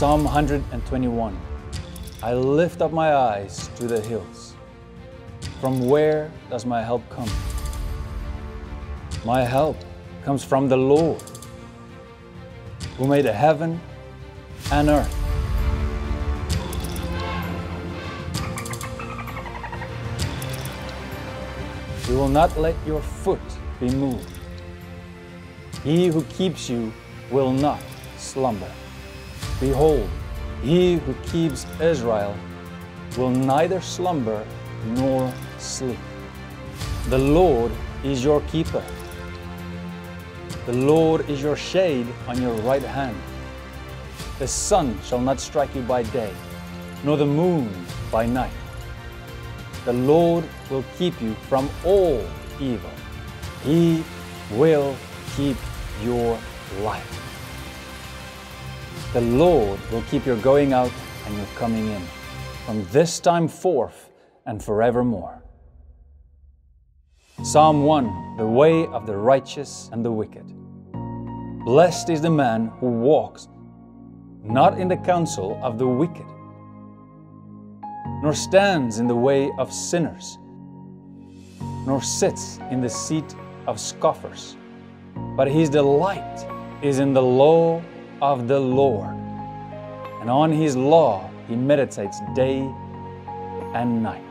Psalm 121 I lift up my eyes to the hills. From where does my help come? My help comes from the Lord, who made the heaven and earth. He will not let your foot be moved. He who keeps you will not slumber. Behold, he who keeps Israel will neither slumber nor sleep. The Lord is your keeper. The Lord is your shade on your right hand. The sun shall not strike you by day, nor the moon by night. The Lord will keep you from all evil. He will keep your life. The Lord will keep your going out and your coming in from this time forth and forevermore. Psalm 1 The way of the righteous and the wicked. Blessed is the man who walks not in the counsel of the wicked, nor stands in the way of sinners, nor sits in the seat of scoffers. But his delight is in the law of the Lord, and on his law he meditates day and night.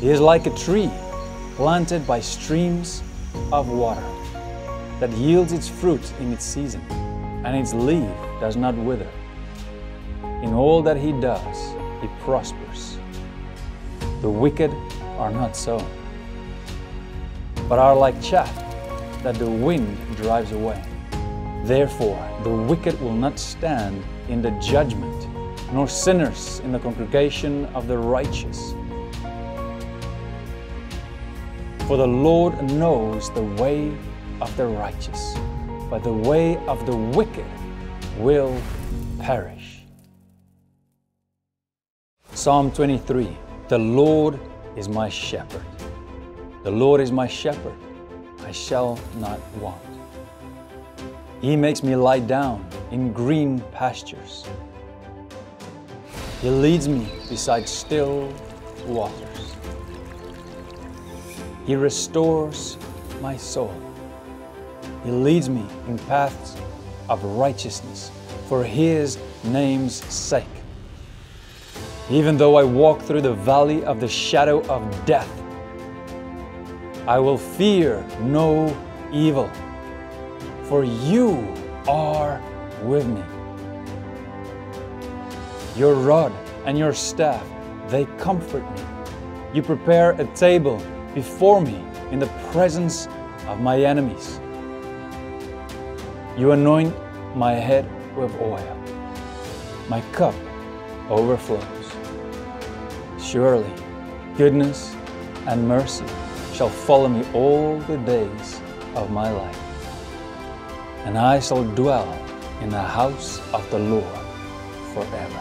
He is like a tree planted by streams of water that yields its fruit in its season, and its leaf does not wither. In all that he does, he prospers. The wicked are not so, but are like chaff that the wind drives away. Therefore, the wicked will not stand in the judgment, nor sinners in the congregation of the righteous. For the Lord knows the way of the righteous, but the way of the wicked will perish. Psalm 23 The Lord is my shepherd. The Lord is my shepherd. I shall not want. He makes me lie down in green pastures. He leads me beside still waters. He restores my soul. He leads me in paths of righteousness for His name's sake. Even though I walk through the valley of the shadow of death, I will fear no evil, for you are with me. Your rod and your staff, they comfort me. You prepare a table before me in the presence of my enemies. You anoint my head with oil. My cup overflows. Surely, goodness and mercy shall follow me all the days of my life, and I shall dwell in the house of the Lord forever.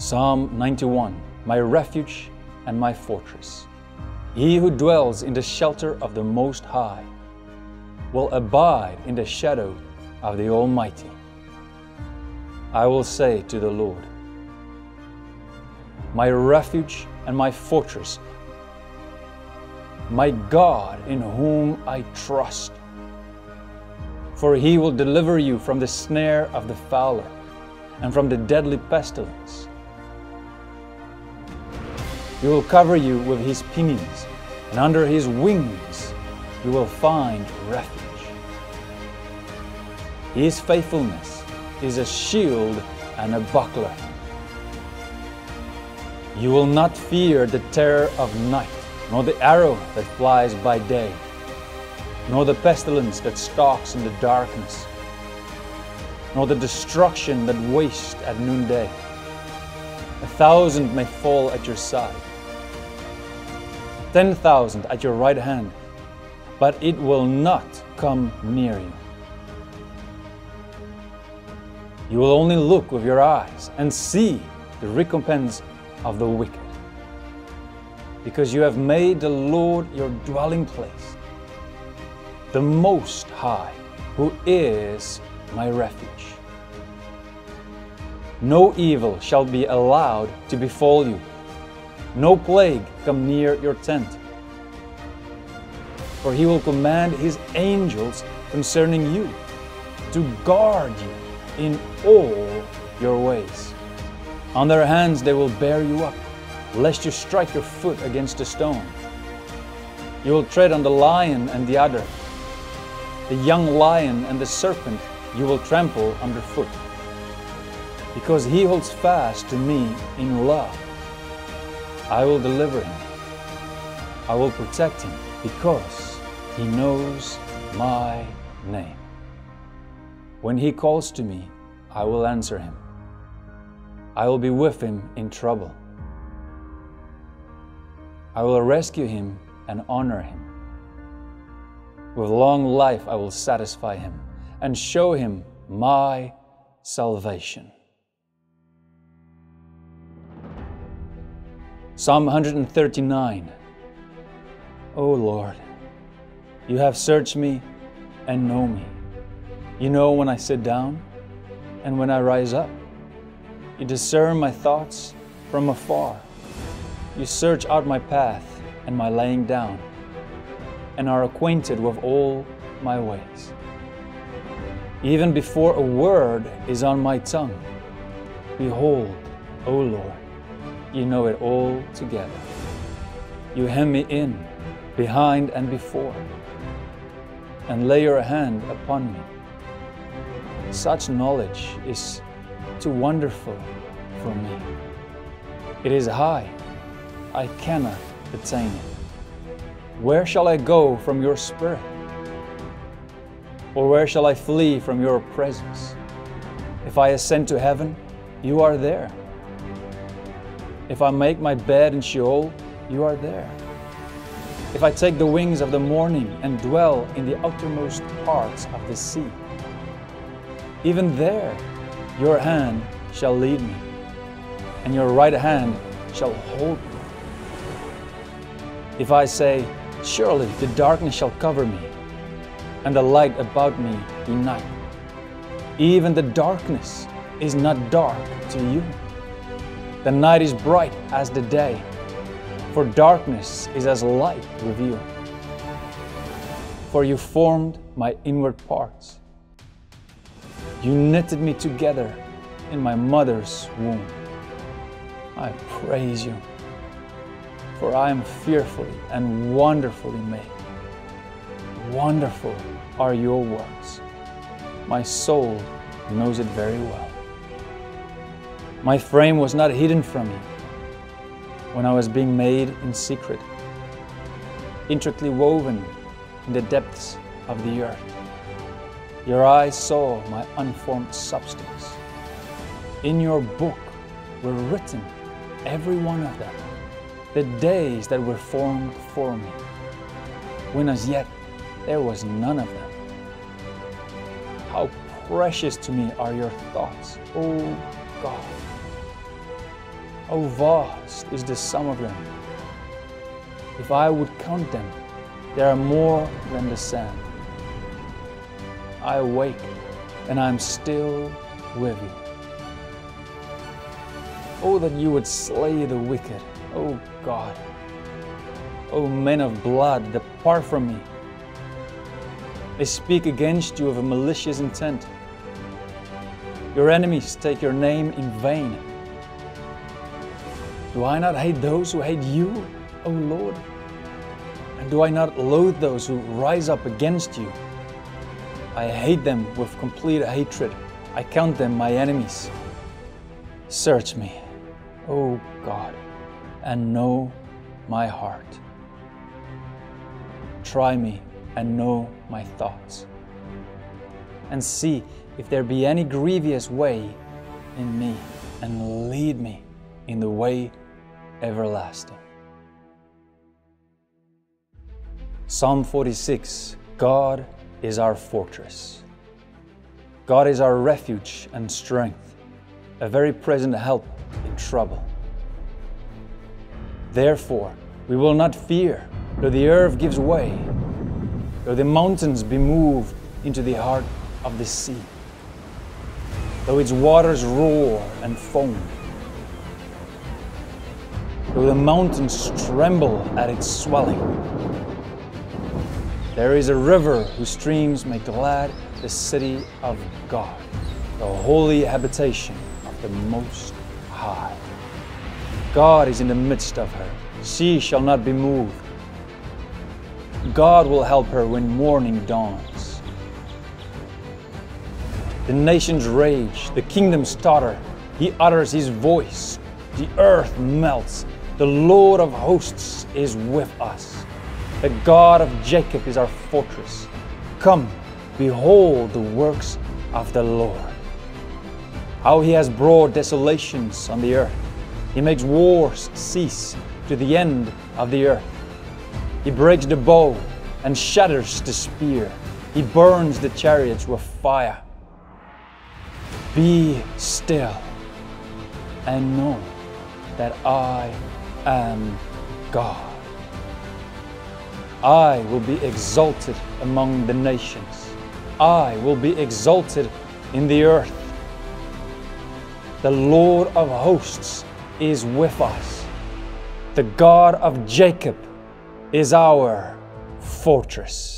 Psalm 91 My refuge and my fortress. He who dwells in the shelter of the Most High will abide in the shadow of the Almighty. I will say to the Lord, My refuge and my fortress, my God in whom I trust. For he will deliver you from the snare of the fowler and from the deadly pestilence. He will cover you with his pinions, and under his wings you will find refuge. His faithfulness is a shield and a buckler. You will not fear the terror of night, nor the arrow that flies by day, nor the pestilence that stalks in the darkness, nor the destruction that wastes at noonday. A thousand may fall at your side, ten thousand at your right hand, but it will not come near you. You will only look with your eyes and see the recompense of the wicked. Because you have made the Lord your dwelling place, the Most High, who is my refuge. No evil shall be allowed to befall you, no plague come near your tent. For he will command his angels concerning you to guard you in all your ways. On their hands they will bear you up, lest you strike your foot against a stone. You will tread on the lion and the adder, the young lion and the serpent you will trample underfoot. Because he holds fast to me in love, I will deliver him. I will protect him because he knows my name. When he calls to me, I will answer him. I will be with him in trouble. I will rescue him and honor him. With long life I will satisfy him and show him my salvation. Psalm 139 O Lord, you have searched me and know me. You know when I sit down and when I rise up. You discern my thoughts from afar. You search out my path and my laying down, and are acquainted with all my ways. Even before a word is on my tongue, behold, O Lord, you know it all together. You hem me in, behind and before, and lay your hand upon me. Such knowledge is too wonderful for me. It is high, I cannot attain it. Where shall I go from your spirit? Or where shall I flee from your presence? If I ascend to heaven, you are there. If I make my bed in Sheol, you are there. If I take the wings of the morning and dwell in the outermost parts of the sea, even there your hand shall lead me, and your right hand shall hold me. If I say, Surely the darkness shall cover me, and the light about me be night, even the darkness is not dark to you. The night is bright as the day, for darkness is as light with you. For you formed my inward parts. You knitted me together in my mother's womb. I praise you, for I am fearfully and wonderfully made. Wonderful are your works. My soul knows it very well. My frame was not hidden from you when I was being made in secret, intricately woven in the depths of the earth. Your eyes saw my unformed substance. In your book were written, every one of them, the days that were formed for me, when as yet there was none of them. How precious to me are your thoughts, O God. How vast is the sum of them. If I would count them, they are more than the sand. I awake and I'm still with you. Oh, that you would slay the wicked, oh God. O men of blood, depart from me. They speak against you of a malicious intent. Your enemies take your name in vain. Do I not hate those who hate you, O Lord? And do I not loathe those who rise up against you? I hate them with complete hatred. I count them my enemies. Search me, O God, and know my heart. Try me and know my thoughts. And see if there be any grievous way in me, and lead me in the way everlasting. Psalm 46 God is our fortress. God is our refuge and strength, a very present help in trouble. Therefore, we will not fear, though the earth gives way, though the mountains be moved into the heart of the sea. Though its waters roar and foam, though the mountains tremble at its swelling, there is a river whose streams make glad the city of God, the holy habitation of the Most High. God is in the midst of her. She shall not be moved. God will help her when morning dawns. The nations rage, the kingdoms totter. He utters his voice, the earth melts. The Lord of hosts is with us. The God of Jacob is our fortress. Come, behold the works of the Lord. How he has brought desolations on the earth. He makes wars cease to the end of the earth. He breaks the bow and shatters the spear. He burns the chariots with fire. Be still and know that I am God. I will be exalted among the nations. I will be exalted in the earth. The Lord of hosts is with us. The God of Jacob is our fortress.